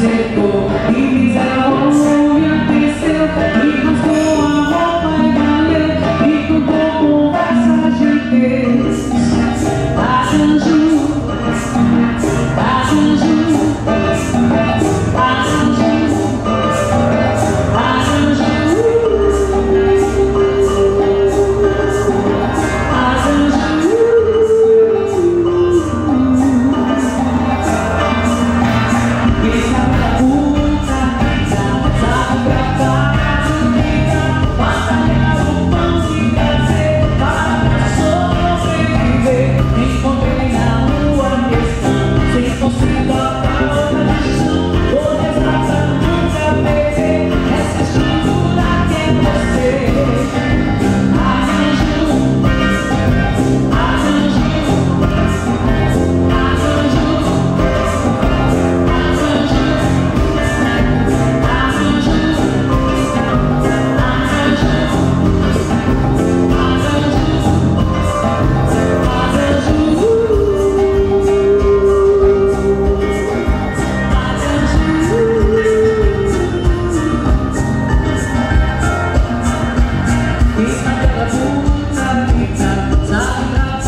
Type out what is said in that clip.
aceitou e me love.